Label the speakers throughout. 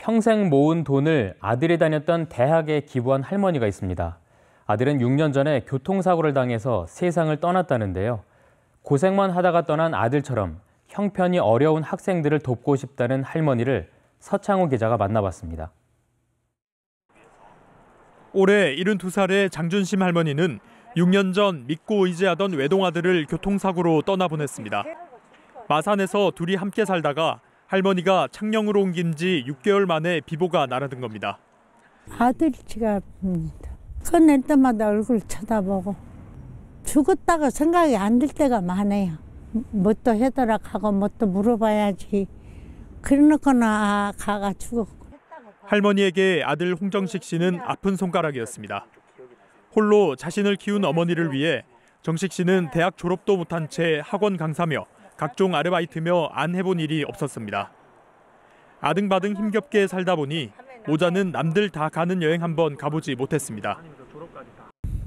Speaker 1: 평생 모은 돈을 아들이 다녔던 대학에 기부한 할머니가 있습니다. 아들은 6년 전에 교통사고를 당해서 세상을 떠났다는데요. 고생만 하다가 떠난 아들처럼 형편이 어려운 학생들을 돕고 싶다는 할머니를 서창호 기자가 만나봤습니다.
Speaker 2: 올해 72살의 장준심 할머니는 6년 전 믿고 의지하던 외동아들을 교통사고로 떠나보냈습니다. 마산에서 둘이 함께 살다가 할머니가 창녕으로 옮긴 지 6개월 만에 비보가 날아든 겁니다.
Speaker 3: 아들이 지가 아픕니다. 꺼낼 때마다 얼굴 쳐다보고 죽었다고 생각이 안 들 때가 많아요. 뭐또 해더라 하고 뭐또 물어봐야지. 그러놓고나 가가 죽었고.
Speaker 2: 할머니에게 아들 홍정식 씨는 아픈 손가락이었습니다. 홀로 자신을 키운 어머니를 위해 정식 씨는 대학 졸업도 못한 채 학원 강사며 각종 아르바이트며 안 해본 일이 없었습니다. 아등바등 힘겹게 살다 보니 모자는 남들 다 가는 여행 한번 가보지 못했습니다.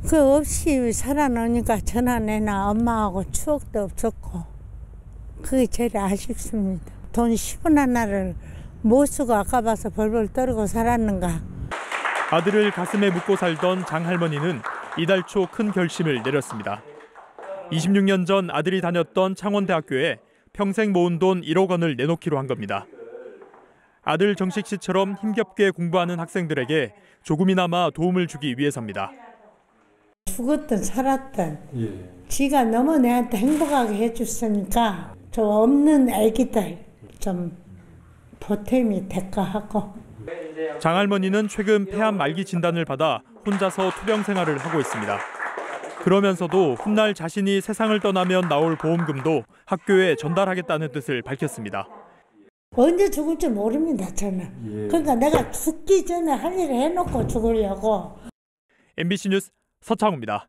Speaker 3: 그 없이 살아나니까 전화내나 엄마하고 추억도 없었고 그게 제일 아쉽습니다. 돈 10원 하나를 못 쓰고 아까봐서 벌벌 떨고 살았는가.
Speaker 2: 아들을 가슴에 묻고 살던 장 할머니는 이달 초 큰 결심을 내렸습니다. 26년 전 아들이 다녔던 창원대학교에 평생 모은 돈 1억 원을 내놓기로 한 겁니다. 아들 정식 씨처럼 힘겹게 공부하는 학생들에게 조금이나마 도움을 주기 위해서입니다.
Speaker 3: 죽었든 살았든 지가 너무 내한테 행복하게 해줬으니까 저 없는 애기들 좀 보탬이 될까 하고
Speaker 2: 장 할머니는 최근 폐암 말기 진단을 받아 혼자서 투병 생활을 하고 있습니다. 그러면서도 훗날 자신이 세상을 떠나면 나올 보험금도 학교에 전달하겠다는 뜻을 밝혔습니다.
Speaker 3: 언제 죽을지 모릅니다 저는. 그러니까 내가 죽기 전에 할 일을 해놓고 죽으려고.
Speaker 2: MBC 뉴스 서창우입니다.